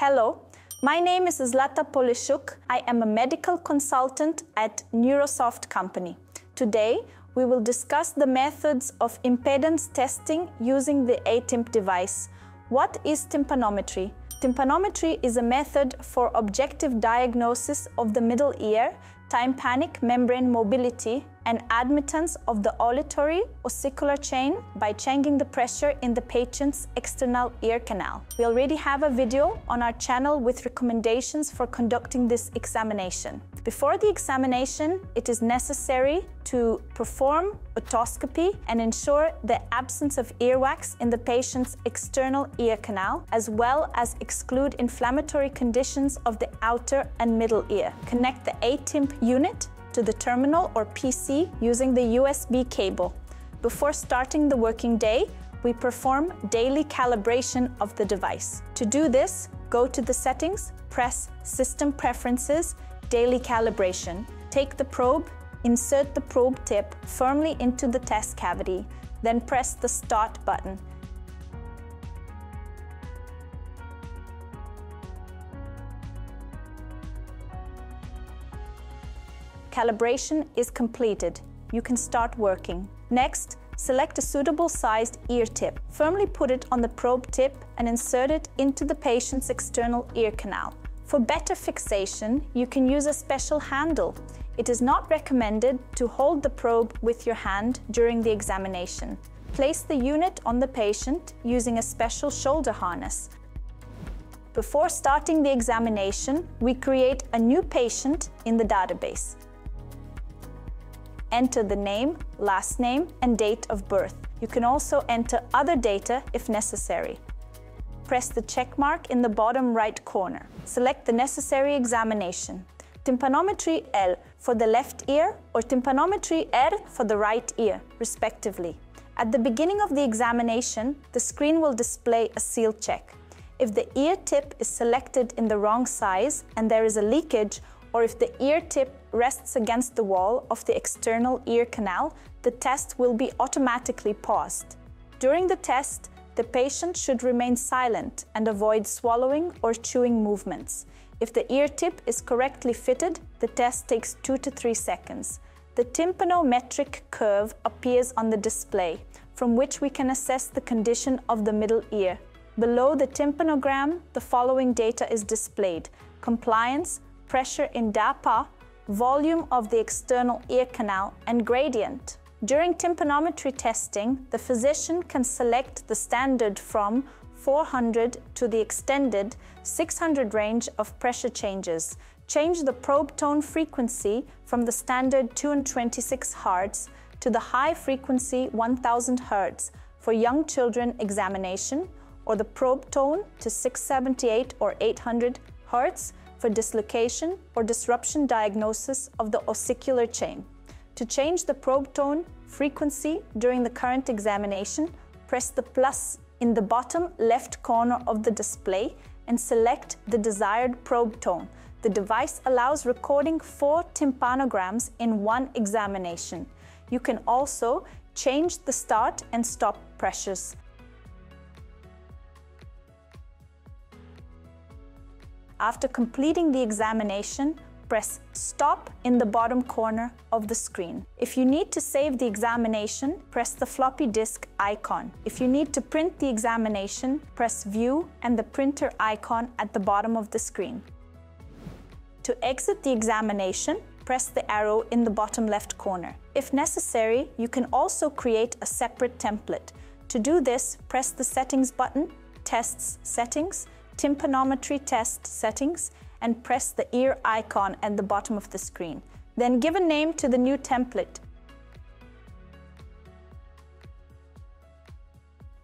Hello, my name is Zlata Polishchuk. I am a medical consultant at Neurosoft Company. Today, we will discuss the methods of impedance testing using the aTymp device. What is tympanometry? Tympanometry is a method for objective diagnosis of the middle ear, tympanic membrane mobility, and admittance of the auditory ossicular chain by changing the pressure in the patient's external ear canal. We already have a video on our channel with recommendations for conducting this examination. Before the examination, it is necessary to perform otoscopy and ensure the absence of earwax in the patient's external ear canal, as well as exclude inflammatory conditions of the outer and middle ear. Connect the aTymp unit to the terminal or PC using the USB cable. Before starting the working day, we perform daily calibration of the device. To do this, go to the settings, press System Preferences, Daily Calibration. Take the probe, insert the probe tip firmly into the test cavity, then press the Start button. Calibration is completed. You can start working. Next, select a suitable sized ear tip. Firmly put it on the probe tip and insert it into the patient's external ear canal. For better fixation, you can use a special handle. It is not recommended to hold the probe with your hand during the examination. Place the unit on the patient using a special shoulder harness. Before starting the examination, we create a new patient in the database. Enter the name, last name, and date of birth. You can also enter other data if necessary. Press the check mark in the bottom right corner. Select the necessary examination. Tympanometry L for the left ear or tympanometry R for the right ear, respectively. At the beginning of the examination, the screen will display a seal check. If the ear tip is selected in the wrong size and there is a leakage or if the ear tip rests against the wall of the external ear canal, the test will be automatically paused. During the test, the patient should remain silent and avoid swallowing or chewing movements. If the ear tip is correctly fitted, the test takes 2 to 3 seconds. The tympanometric curve appears on the display, from which we can assess the condition of the middle ear. Below the tympanogram, the following data is displayed. Compliance, pressure in DAPA, volume of the external ear canal, and gradient. During tympanometry testing, the physician can select the standard from 400 to the extended 600 range of pressure changes. Change the probe tone frequency from the standard 226 Hz to the high frequency 1000 Hz for young children examination or the probe tone to 678 or 800 Hz for dislocation or disruption diagnosis of the ossicular chain. To change the probe tone frequency during the current examination, press the plus in the bottom left corner of the display and select the desired probe tone. The device allows recording four tympanograms in one examination. You can also change the start and stop pressures. After completing the examination, press Stop in the bottom corner of the screen. If you need to save the examination, press the floppy disk icon. If you need to print the examination, press View and the printer icon at the bottom of the screen. To exit the examination, press the arrow in the bottom left corner. If necessary, you can also create a separate template. To do this, press the Settings button, Tests Settings, tympanometry test settings and press the ear icon at the bottom of the screen. Then give a name to the new template.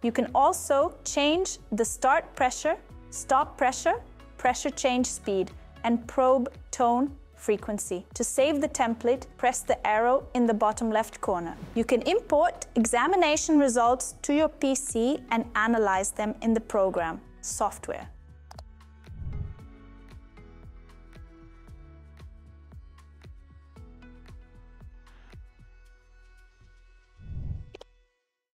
You can also change the start pressure, stop pressure, pressure change speed, and probe tone frequency. To save the template, press the arrow in the bottom left corner. You can import examination results to your PC and analyze them in the program software.